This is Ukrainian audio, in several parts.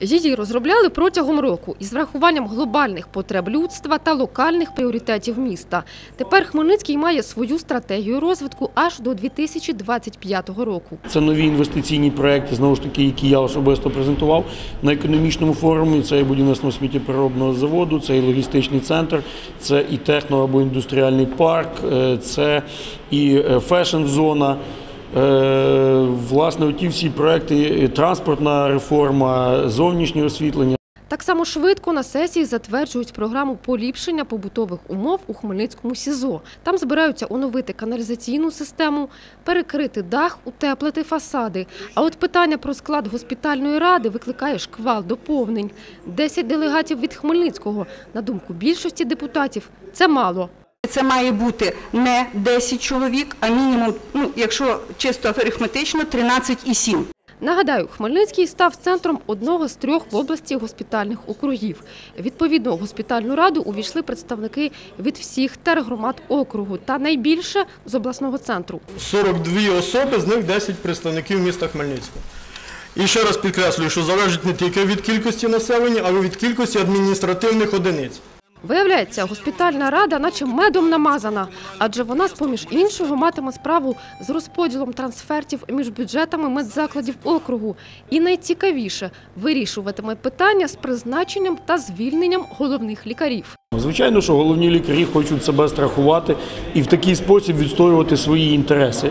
Її розробляли протягом року із врахуванням глобальних потреб людства та локальних пріоритетів міста. Тепер Хмельницький має свою стратегію розвитку аж до 2025 року. Це нові інвестиційні проекти, знову ж таки, які я особисто презентував на економічному форумі. Це і будівництво сміттєпереробного заводу, це і логістичний центр, це і техно або індустріальний парк, е, це і е, фешн-зона. Власне, ті всі проекти, транспортна реформа, зовнішнє освітлення. Так само швидко на сесії затверджують програму поліпшення побутових умов у Хмельницькому СІЗО. Там збираються оновити каналізаційну систему, перекрити дах, утеплити фасади. А от питання про склад госпітальної ради викликає шквал доповнень. Десять делегатів від Хмельницького. На думку більшості депутатів, це мало. Це має бути не 10 чоловік, а мінімум, ну, якщо чисто арифметично, 13,7. Нагадаю, Хмельницький став центром одного з трьох в області госпітальних округів. Відповідно, у госпітальну раду увійшли представники від всіх тергромад округу та найбільше з обласного центру. 42 особи, з них 10 представників міста Хмельницького. І ще раз підкреслюю, що залежить не тільки від кількості населення, але й від кількості адміністративних одиниць. Виявляється, госпітальна рада наче медом намазана, адже вона, з-поміж іншого, матиме справу з розподілом трансфертів між бюджетами медзакладів округу. І найцікавіше вирішуватиме питання з призначенням та звільненням головних лікарів. Звичайно, що головні лікарі хочуть себе страхувати і в такий спосіб відстоювати свої інтереси.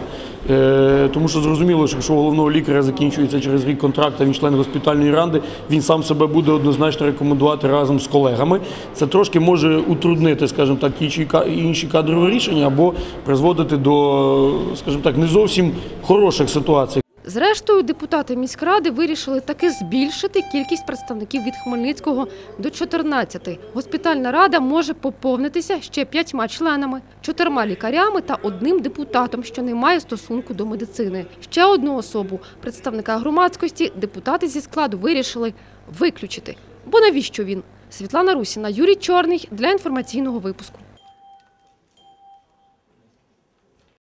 Е, Тому що зрозуміло, що якщо головного лікаря закінчується через рік контракт, а він член госпітальної ради, він сам себе буде однозначно рекомендувати разом з колегами. Це трошки може утруднити, скажімо так, ті інші кадрові рішення або призводити до, скажімо так, не зовсім хороших ситуацій. Зрештою, депутати міськради вирішили таки збільшити кількість представників від Хмельницького до 14. Госпітальна рада може поповнитися ще п'ятьма членами, чотирма лікарями та одним депутатом, що не має стосунку до медицини. Ще одну особу, представника громадськості, депутати зі складу вирішили виключити. Бо навіщо він? Світлана Русіна, Юрій Чорний для інформаційного випуску.